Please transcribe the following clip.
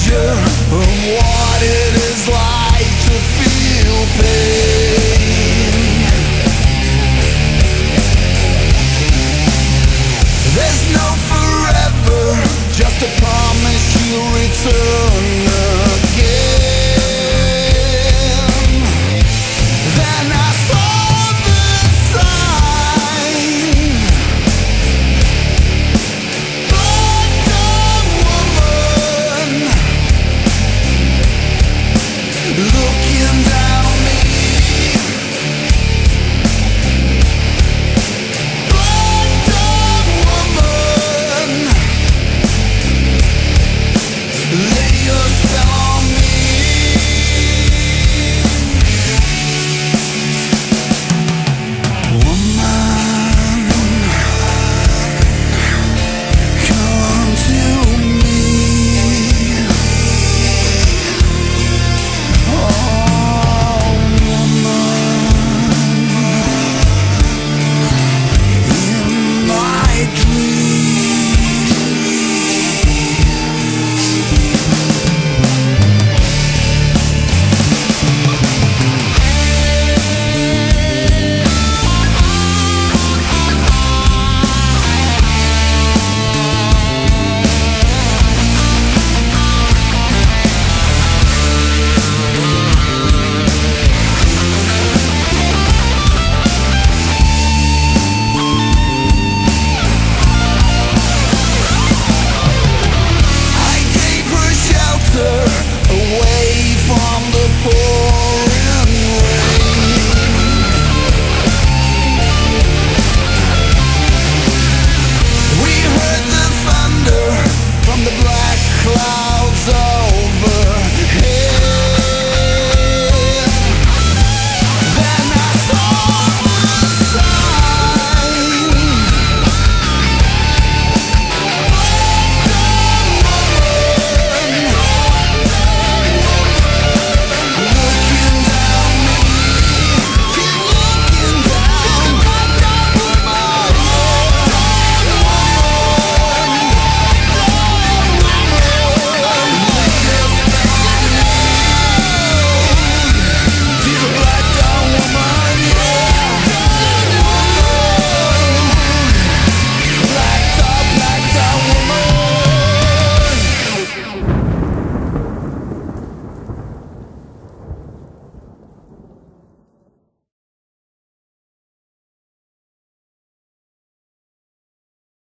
picture of what it is like to feel pain.